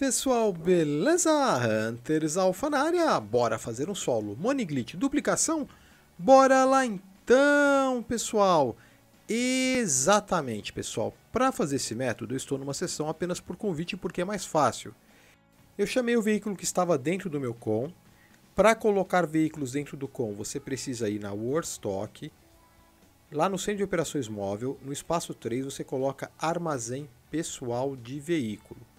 pessoal, beleza? Hunters Alpha na área, bora fazer um solo Moniglitch duplicação? Bora lá então, pessoal! Exatamente, pessoal. Para fazer esse método, eu estou numa sessão apenas por convite porque é mais fácil. Eu chamei o veículo que estava dentro do meu com. Para colocar veículos dentro do com, você precisa ir na Warstock. Lá no centro de operações móvel, no espaço 3, você coloca armazém pessoal de veículo.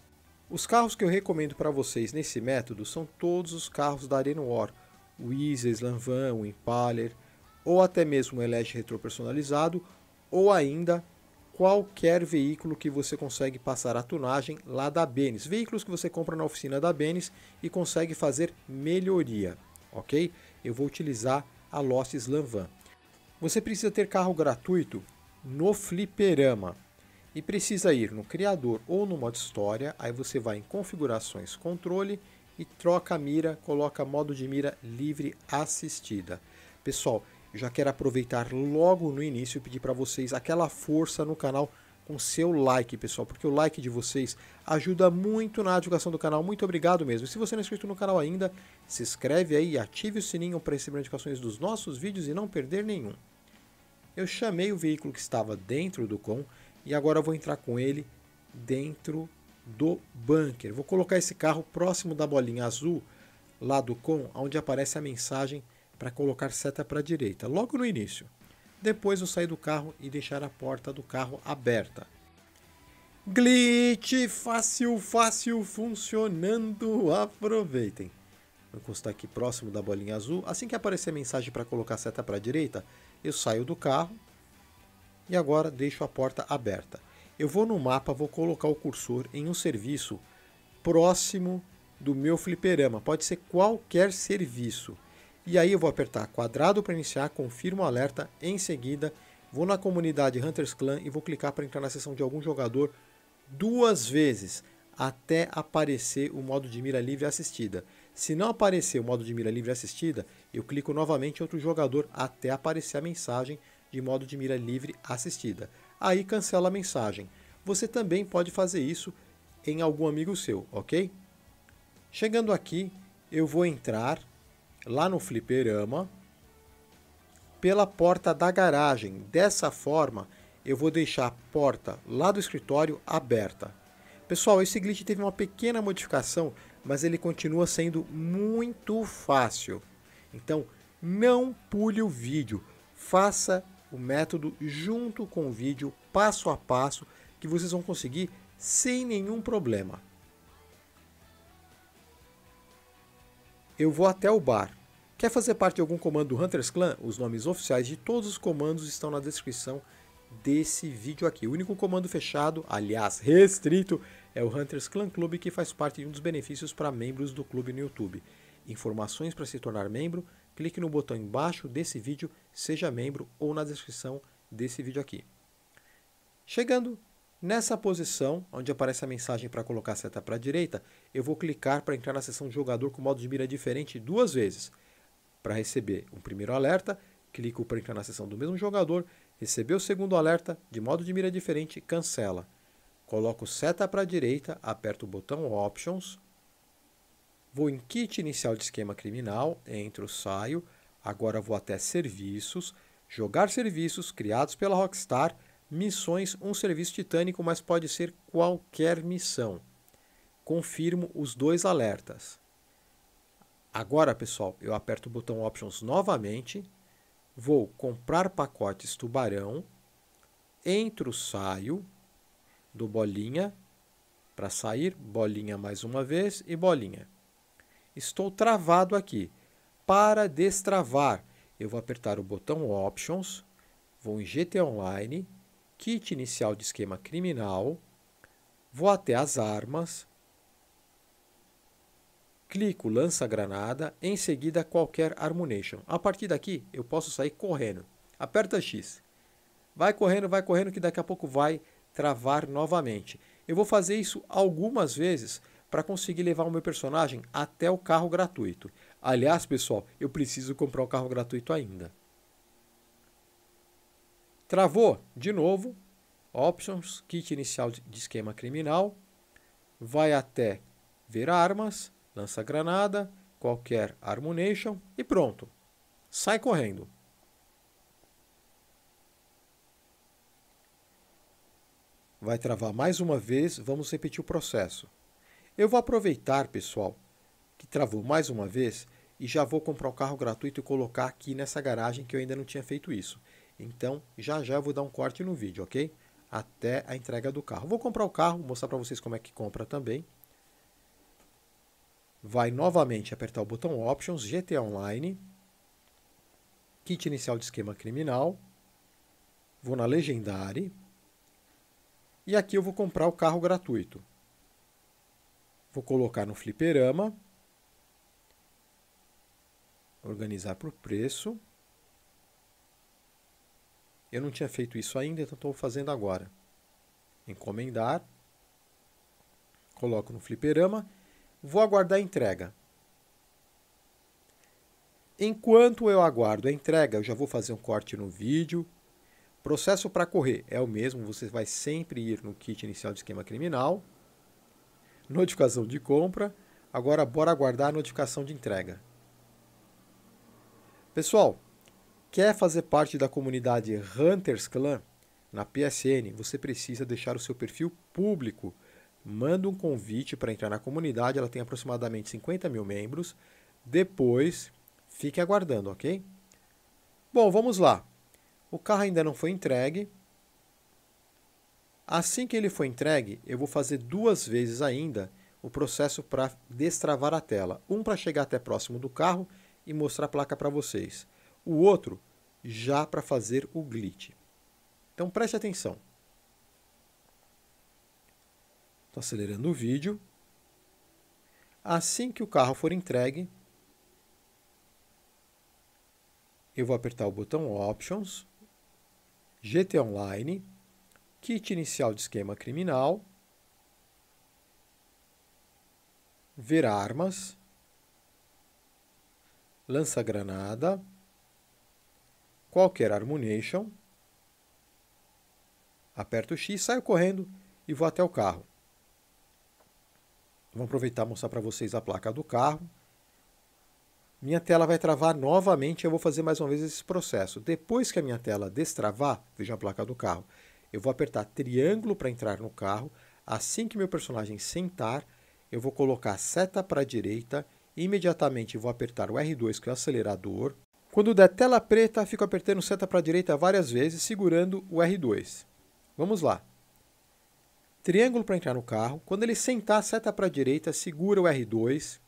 Os carros que eu recomendo para vocês nesse método são todos os carros da Arena War, o Isa, Slanvan, o Impaler, ou até mesmo o Elege Retro personalizado, ou ainda qualquer veículo que você consegue passar a tunagem lá da Benes. Veículos que você compra na oficina da Benes e consegue fazer melhoria, ok? Eu vou utilizar a Lost Slanvan. Você precisa ter carro gratuito no Fliperama e precisa ir no criador ou no modo história, aí você vai em configurações, controle e troca a mira, coloca modo de mira livre assistida. Pessoal, já quero aproveitar logo no início e pedir para vocês aquela força no canal com seu like, pessoal, porque o like de vocês ajuda muito na divulgação do canal. Muito obrigado mesmo. se você não é inscrito no canal ainda, se inscreve aí e ative o sininho para receber notificações dos nossos vídeos e não perder nenhum. Eu chamei o veículo que estava dentro do com e agora eu vou entrar com ele dentro do bunker. Vou colocar esse carro próximo da bolinha azul lá do com, onde aparece a mensagem para colocar seta para a direita, logo no início. Depois eu sair do carro e deixar a porta do carro aberta. Glitch fácil, fácil, funcionando. Aproveitem. Vou encostar aqui próximo da bolinha azul. Assim que aparecer a mensagem para colocar seta para a direita, eu saio do carro, e agora deixo a porta aberta. Eu vou no mapa, vou colocar o cursor em um serviço próximo do meu fliperama. Pode ser qualquer serviço. E aí eu vou apertar quadrado para iniciar, confirmo o alerta, em seguida vou na comunidade Hunters Clan e vou clicar para entrar na sessão de algum jogador duas vezes até aparecer o modo de mira livre assistida. Se não aparecer o modo de mira livre assistida, eu clico novamente em outro jogador até aparecer a mensagem de modo de mira livre assistida. Aí cancela a mensagem. Você também pode fazer isso em algum amigo seu, ok? Chegando aqui, eu vou entrar lá no fliperama pela porta da garagem. Dessa forma, eu vou deixar a porta lá do escritório aberta. Pessoal, esse glitch teve uma pequena modificação, mas ele continua sendo muito fácil. Então, não pule o vídeo, faça o método junto com o vídeo, passo a passo, que vocês vão conseguir sem nenhum problema. Eu vou até o bar. Quer fazer parte de algum comando do Hunters Clan? Os nomes oficiais de todos os comandos estão na descrição desse vídeo aqui. O único comando fechado, aliás restrito, é o Hunters Clan Club, que faz parte de um dos benefícios para membros do clube no YouTube. Informações para se tornar membro, clique no botão embaixo desse vídeo, seja membro ou na descrição desse vídeo aqui. Chegando nessa posição, onde aparece a mensagem para colocar a seta para a direita, eu vou clicar para entrar na seção de jogador com modo de mira diferente duas vezes. Para receber um primeiro alerta, clico para entrar na seção do mesmo jogador, receber o segundo alerta de modo de mira diferente, cancela. Coloco seta para a direita, aperto o botão Options, Vou em kit inicial de esquema criminal, entro, saio, agora vou até serviços, jogar serviços criados pela Rockstar, missões, um serviço titânico, mas pode ser qualquer missão. Confirmo os dois alertas. Agora, pessoal, eu aperto o botão Options novamente, vou comprar pacotes tubarão, entro, saio, do bolinha. Para sair, bolinha mais uma vez e bolinha. Estou travado aqui. Para destravar, eu vou apertar o botão Options, vou em GT Online, Kit inicial de esquema criminal, vou até as armas, clico lança-granada, em seguida qualquer Armunation. A partir daqui eu posso sair correndo. Aperta X. Vai correndo, vai correndo que daqui a pouco vai travar novamente. Eu vou fazer isso algumas vezes para conseguir levar o meu personagem até o carro gratuito. Aliás, pessoal, eu preciso comprar o carro gratuito ainda. Travou, de novo, Options, kit inicial de esquema criminal, vai até ver armas, lança granada, qualquer Armunation e pronto. Sai correndo. Vai travar mais uma vez, vamos repetir o processo. Eu vou aproveitar, pessoal, que travou mais uma vez e já vou comprar o um carro gratuito e colocar aqui nessa garagem que eu ainda não tinha feito isso. Então, já já eu vou dar um corte no vídeo, ok? Até a entrega do carro. Vou comprar o carro, mostrar para vocês como é que compra também. Vai novamente apertar o botão Options, GTA Online, kit inicial de esquema criminal. Vou na Legendary. E aqui eu vou comprar o carro gratuito. Vou colocar no fliperama. Organizar por preço. Eu não tinha feito isso ainda, então estou fazendo agora. Encomendar. Coloco no fliperama. Vou aguardar a entrega. Enquanto eu aguardo a entrega, eu já vou fazer um corte no vídeo. Processo para correr é o mesmo, você vai sempre ir no kit inicial de esquema criminal. Notificação de compra. Agora bora aguardar a notificação de entrega. Pessoal, quer fazer parte da comunidade Hunters Clan? Na PSN, você precisa deixar o seu perfil público. Manda um convite para entrar na comunidade, ela tem aproximadamente 50 mil membros. Depois, fique aguardando, ok? Bom, vamos lá. O carro ainda não foi entregue. Assim que ele for entregue, eu vou fazer duas vezes ainda o processo para destravar a tela. Um para chegar até próximo do carro e mostrar a placa para vocês. O outro já para fazer o glitch. Então preste atenção. Estou acelerando o vídeo. Assim que o carro for entregue, eu vou apertar o botão Options, GT Online, Kit inicial de esquema criminal, Ver armas, lança-granada, qualquer Armunation, aperto o X, saio correndo e vou até o carro. Vou aproveitar e mostrar para vocês a placa do carro. Minha tela vai travar novamente, eu vou fazer mais uma vez esse processo. Depois que a minha tela destravar, veja a placa do carro, eu vou apertar triângulo para entrar no carro. Assim que meu personagem sentar, eu vou colocar seta para a direita Imediatamente vou apertar o R2, que é o acelerador. Quando der tela preta, fico apertando seta para a direita várias vezes, segurando o R2. Vamos lá. Triângulo para entrar no carro. Quando ele sentar, seta para a direita, segura o R2.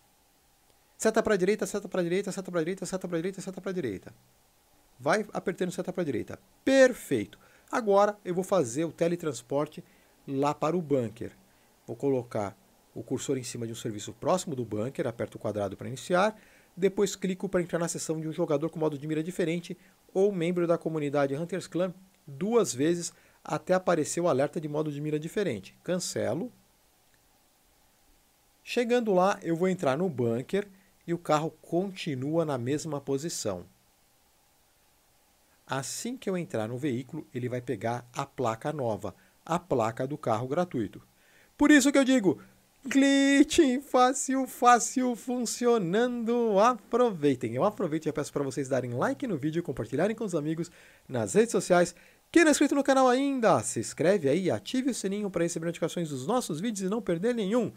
Seta para a direita, seta para a direita, seta para a direita, seta para a direita, seta para a direita. Vai apertando seta para a direita. Perfeito. Agora eu vou fazer o teletransporte lá para o bunker. Vou colocar o cursor em cima de um serviço próximo do bunker, aperto o quadrado para iniciar, depois clico para entrar na seção de um jogador com modo de mira diferente ou membro da comunidade Hunters Clan duas vezes até aparecer o alerta de modo de mira diferente. Cancelo. Chegando lá, eu vou entrar no bunker e o carro continua na mesma posição. Assim que eu entrar no veículo, ele vai pegar a placa nova, a placa do carro gratuito. Por isso que eu digo, Glitch fácil, fácil, funcionando. Aproveitem. Eu aproveito e peço para vocês darem like no vídeo, compartilharem com os amigos nas redes sociais. Quem não é inscrito no canal ainda, se inscreve aí, ative o sininho para receber notificações dos nossos vídeos e não perder nenhum.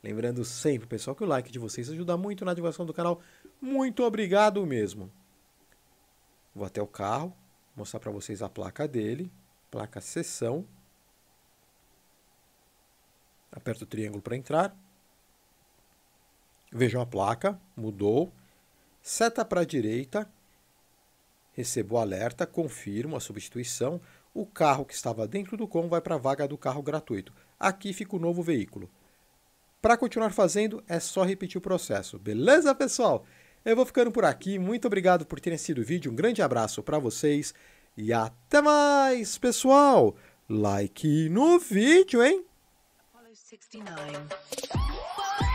Lembrando sempre, pessoal, que o like de vocês ajuda muito na divulgação do canal. Muito obrigado mesmo. Vou até o carro, mostrar para vocês a placa dele, placa sessão. Aperto o triângulo para entrar. Vejam a placa, mudou. Seta para a direita. Recebo o alerta, confirmo a substituição. O carro que estava dentro do com vai para a vaga do carro gratuito. Aqui fica o novo veículo. Para continuar fazendo, é só repetir o processo. Beleza, pessoal? Eu vou ficando por aqui. Muito obrigado por terem assistido o vídeo. Um grande abraço para vocês. E até mais, pessoal! Like no vídeo, hein? 69.